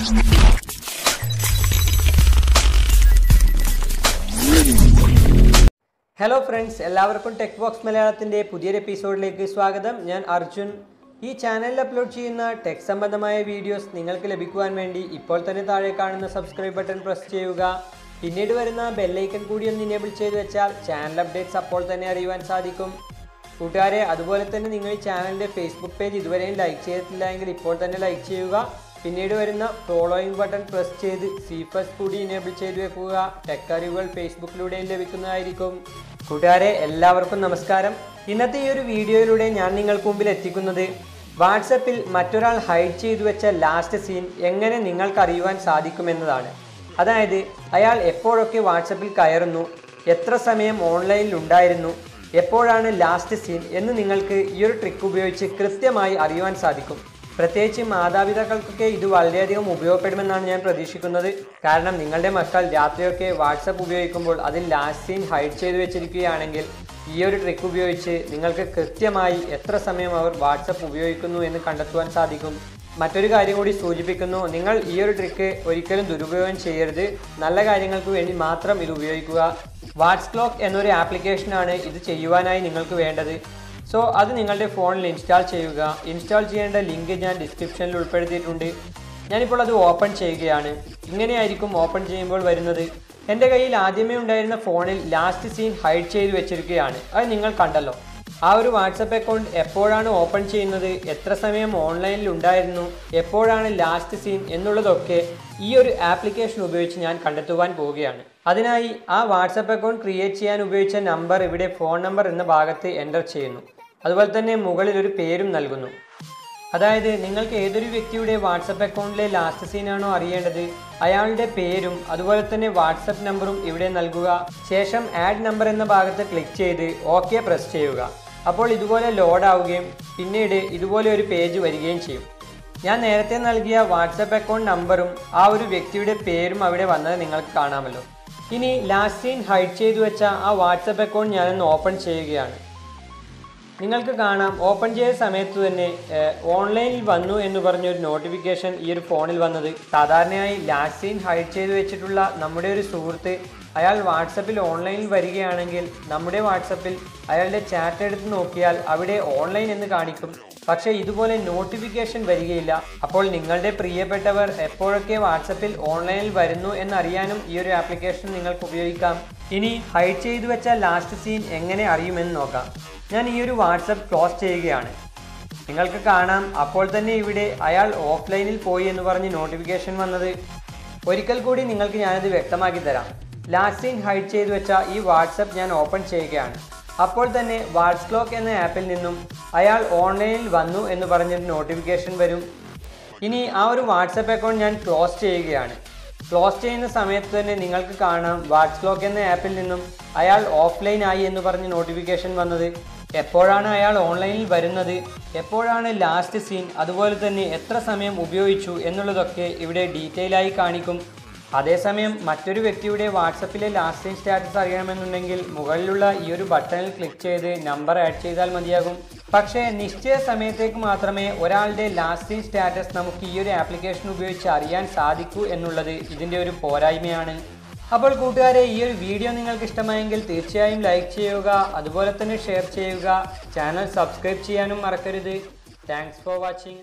Hello friends എല്ലാവർക്കും tech box മലയാളത്തിന്റെ പുതിയൊരു എപ്പിസോഡിലേക്ക് സ്വാഗതം. ഞാൻ അർജുൻ. ഈ ചാനലിൽ അപ്ലോഡ് ചെയ്യുന്ന ടെക് സംബന്ധമായ വീഡിയോസ് നിങ്ങൾക്ക് ലഭിക്കുവാൻ വേണ്ടി ഇപ്പോൾ തന്നെ താഴെ കാണുന്ന സബ്സ്ക്രൈബ് ബട്ടൺ പ്രസ് ചെയ്യുക. പിന്നീട് വരുന്ന ബെല്ലൈക്കൺ കൂടി ഒന്ന് ഇനേബിൾ ചെയ്ത് വെച്ചാൽ ചാനൽ അപ്ഡേറ്റ്സ് അപ്പോൾ തന്നെ അറിയുവാൻ സാധിക്കും. കൂട്ടുകാരെ അതുപോലെ തന്നെ നിങ്ങൾ ഈ ചാനലിന്റെ ഫേസ്ബുക്ക് പേജ് ഇതുവരെയും ലൈക്ക് ചെയ്തിട്ടില്ല എങ്കിൽ ഇപ്പോൾ തന്നെ ലൈക്ക് ചെയ്യുക. പിന്നീട് വരുന്ന ഫോളോയിങ് ബട്ടൺ പ്രസ് ചെയ്ത് സീഫസ് കൂടി ഇനേബിൾ ചെയ്ത് വെക്കുക. ടെക് അറിവുകൾ ഫേസ്ബുക്കിലൂടെയും ലഭിക്കുന്നതായിരിക്കും. കൂട്ടുകാരെ എല്ലാവർക്കും നമസ്കാരം. ഇന്നത്തെ ഈ ഒരു വീഡിയോയിലൂടെ ഞാൻ നിങ്ങൾക്ക് മുമ്പിൽ എത്തിക്കുന്നത് വാട്സപ്പിൽ മറ്റൊരാൾ ഹൈഡ് ചെയ്തു വെച്ച ലാസ്റ്റ് സീൻ എങ്ങനെ നിങ്ങൾക്ക് അറിയുവാൻ സാധിക്കുമെന്നതാണ്. അതായത് അയാൾ എപ്പോഴൊക്കെ വാട്സപ്പിൽ കയറുന്നു എത്ര സമയം ഓൺലൈനിൽ ഉണ്ടായിരുന്നു എപ്പോഴാണ് ലാസ്റ്റ് സീൻ എന്ന് നിങ്ങൾക്ക് ഈ ഒരു ട്രിക്ക് ഉപയോഗിച്ച് കൃത്യമായി അറിയുവാൻ സാധിക്കും. പ്രത്യേകിച്ച് മാതാപിതാക്കൾക്കൊക്കെ ഇത് വളരെയധികം ഉപയോഗപ്പെടുമെന്നാണ് ഞാൻ പ്രതീക്ഷിക്കുന്നത്. കാരണം നിങ്ങളുടെ മക്കൾ രാത്രിയൊക്കെ വാട്സപ്പ് ഉപയോഗിക്കുമ്പോൾ അതിൽ ലാസ്റ്റ് സീൻ ഹൈഡ് ചെയ്തു വെച്ചിരിക്കുകയാണെങ്കിൽ ഈ ഒരു ട്രിക്ക് ഉപയോഗിച്ച് നിങ്ങൾക്ക് കൃത്യമായി എത്ര സമയം അവർ വാട്സപ്പ് ഉപയോഗിക്കുന്നു എന്ന് കണ്ടെത്തുവാൻ സാധിക്കും. മറ്റൊരു കാര്യം കൂടി സൂചിപ്പിക്കുന്നു. നിങ്ങൾ ഈ ഒരു ട്രിക്ക് ഒരിക്കലും ദുരുപയോഗം ചെയ്യരുത്. നല്ല കാര്യങ്ങൾക്ക് വേണ്ടി മാത്രം ഇത് ഉപയോഗിക്കുക. വാട്സ് ക്ലോക്ക് എന്നൊരു ആപ്ലിക്കേഷനാണ് ഇത് ചെയ്യുവാനായി നിങ്ങൾക്ക് വേണ്ടത്. സോ അത് നിങ്ങളുടെ ഫോണിൽ ഇൻസ്റ്റാൾ ചെയ്യുക. ഇൻസ്റ്റാൾ ചെയ്യേണ്ട ലിങ്ക് ഞാൻ ഡിസ്ക്രിപ്ഷനിൽ ഉൾപ്പെടുത്തിയിട്ടുണ്ട്. ഞാനിപ്പോൾ അത് ഓപ്പൺ ചെയ്യുകയാണ്. ഇങ്ങനെയായിരിക്കും ഓപ്പൺ ചെയ്യുമ്പോൾ വരുന്നത്. എന്റെ കയ്യിൽ ആദ്യമേ ഉണ്ടായിരുന്ന ഫോണിൽ ലാസ്റ്റ് സീൻ ഹൈഡ് ചെയ്ത് വെച്ചിരിക്കുകയാണ്. അത് നിങ്ങൾ കണ്ടല്ലോ. ആ ഒരു വാട്സപ്പ് അക്കൗണ്ട് എപ്പോഴാണ് ഓപ്പൺ ചെയ്യുന്നത്? എത്ര സമയം ഓൺലൈനിൽ ഉണ്ടായിരുന്നു? എപ്പോഴാണ് ലാസ്റ്റ് സീൻ എന്നുള്ളതൊക്കെ ഈ ഒരു ആപ്ലിക്കേഷൻ ഉപയോഗിച്ച് ഞാൻ കണ്ടെത്തുവാൻ പോവുകയാണ്. അതിനായി ആ വാട്സപ്പ് അക്കൗണ്ട് ക്രിയേറ്റ് ചെയ്യാൻ ഉപയോഗിച്ച നമ്പർ ഇവിടെ ഫോൺ നമ്പർ എന്ന ഭാഗത്ത് എന്റർ ചെയ്യുന്നു. അതുപോലെ തന്നെ മുകളിൽ ഒരു പേരും നൽകുന്നു. അതായത് നിങ്ങൾക്ക് ഏതൊരു വ്യക്തിയുടെ വാട്സപ്പ് അക്കൗണ്ടിലെ ലാസ്റ്റ് സീനാണോ അറിയേണ്ടത്? അയാളുടെ പേരും അതുപോലെ തന്നെ വാട്സപ്പ് നമ്പറും ഇവിടെ നൽകുക. ശേഷം ആഡ് നമ്പർ എന്ന ഭാഗത്ത് ക്ലിക്ക് ചെയ്ത് ഓക്കെ പ്രസ് ചെയ്യുക. അപ്പോൾ ഇതുപോലെ ലോഡ് ആവുകയും പിന്നീട് ഇതുപോലെ ഒരു പേജ് വരികയും ചെയ്യും. ഞാൻ നേരത്തെ നൽകിയ വാട്സപ്പ് അക്കൗണ്ട് നമ്പറും ആ ഒരു വ്യക്തിയുടെ പേരും അവിടെ വന്നത് നിങ്ങൾക്ക് കാണാമല്ലോ. ഇനി ലാസ്റ്റ് സീൻ ഹൈഡ് ചെയ്തു വെച്ച ആ വാട്സപ്പ് അക്കൗണ്ട് ഞാനൊന്ന് ഓപ്പൺ ചെയ്യുകയാണ്. നിങ്ങൾക്ക് കാണാം. ഓപ്പൺ ചെയ്ത സമയത്ത് തന്നെ ഓൺലൈനിൽ വന്നു എന്ന് പറഞ്ഞൊരു നോട്ടിഫിക്കേഷൻ ഈ ഒരു ഫോണിൽ വന്നത്. സാധാരണയായി ലാസ്റ്റ് സീൻ ഹൈഡ് ചെയ്ത് വെച്ചിട്ടുള്ള നമ്മുടെ ഒരു സുഹൃത്ത് അയാൾ വാട്സപ്പിൽ ഓൺലൈനിൽ വരികയാണെങ്കിൽ നമ്മുടെ വാട്സപ്പിൽ അയാളുടെ ചാറ്റ് എടുത്ത് നോക്കിയാൽ അവിടെ ഓൺലൈൻ എന്ന് കാണിക്കും. പക്ഷേ ഇതുപോലെ നോട്ടിഫിക്കേഷൻ വരികയില്ല. അപ്പോൾ നിങ്ങളുടെ പ്രിയപ്പെട്ടവർ എപ്പോഴൊക്കെ വാട്സപ്പിൽ ഓൺലൈനിൽ വരുന്നു എന്നറിയാനും ഈ ഒരു ആപ്ലിക്കേഷൻ നിങ്ങൾക്ക് ഉപയോഗിക്കാം. ഇനി ഹൈഡ് ചെയ്തു വെച്ച ലാസ്റ്റ് സീൻ എങ്ങനെ അറിയുമെന്ന് നോക്കാം. ഞാൻ ഈ ഒരു വാട്സപ്പ് ക്ലോസ് ചെയ്യുകയാണ്. നിങ്ങൾക്ക് കാണാം അപ്പോൾ തന്നെ ഇവിടെ അയാൾ ഓഫ്ലൈനിൽ പോയി എന്ന് പറഞ്ഞ് നോട്ടിഫിക്കേഷൻ വന്നത്. ഒരിക്കൽ കൂടി നിങ്ങൾക്ക് ഞാനത് വ്യക്തമാക്കി തരാം. ലാസ്റ്റ് സീൻ ഹൈഡ് ചെയ്തു വെച്ച ഈ വാട്സപ്പ് ഞാൻ ഓപ്പൺ ചെയ്യുകയാണ്. അപ്പോൾ തന്നെ വാട്സ് ക്ലോക്ക് എന്ന ആപ്പിൽ നിന്നും അയാൾ ഓൺലൈനിൽ വന്നു എന്ന് പറഞ്ഞൊരു നോട്ടിഫിക്കേഷൻ വരും. ഇനി ആ ഒരു വാട്സപ്പ് അക്കൗണ്ട് ഞാൻ ക്ലോസ് ചെയ്യുകയാണ്. ക്ലോസ് ചെയ്യുന്ന സമയത്ത് തന്നെ നിങ്ങൾക്ക് കാണാം വാട്സ് ക്ലോക്ക് എന്ന ആപ്പിൽ നിന്നും അയാൾ ഓഫ്ലൈൻ ആയി എന്ന് പറഞ്ഞ് നോട്ടിഫിക്കേഷൻ വന്നത്. എപ്പോഴാണ് അയാൾ ഓൺലൈനിൽ വരുന്നത്? എപ്പോഴാണ് ലാസ്റ്റ് സീൻ അതുപോലെ തന്നെ എത്ര സമയം ഉപയോഗിച്ചു എന്നുള്ളതൊക്കെ ഇവിടെ ഡീറ്റെയിൽ ആയി കാണിക്കും. അതേസമയം മറ്റൊരു വ്യക്തിയുടെ വാട്സപ്പിലെ ലാസ്റ്റ് സീൻ സ്റ്റാറ്റസ് അറിയണമെന്നുണ്ടെങ്കിൽ മുകളിലുള്ള ഈ ഒരു ബട്ടണിൽ ക്ലിക്ക് ചെയ്ത് നമ്പർ ആഡ് ചെയ്താൽ മതിയാകും. പക്ഷേ നിശ്ചയ സമയത്തേക്ക് മാത്രമേ ഒരാളുടെ ലാസ്റ്റ് സീൻ സ്റ്റാറ്റസ് നമുക്ക് ഈ ഒരു ആപ്ലിക്കേഷൻ ഉപയോഗിച്ച് അറിയാൻ സാധിക്കൂ എന്നുള്ളത് ഇതിന്റെ ഒരു പോരായ്മയാണ്. അപ്പോൾ കൂട്ടുകാരെ ഈ ഒരു വീഡിയോ നിങ്ങൾക്ക് ഇഷ്ടമായെങ്കിൽ തീർച്ചയായും ലൈക്ക് ചെയ്യുക അതുപോലെ തന്നെ ഷെയർ ചെയ്യുക. ചാനൽ സബ്സ്ക്രൈബ് ചെയ്യാനും മറക്കരുത്. Thanks for watching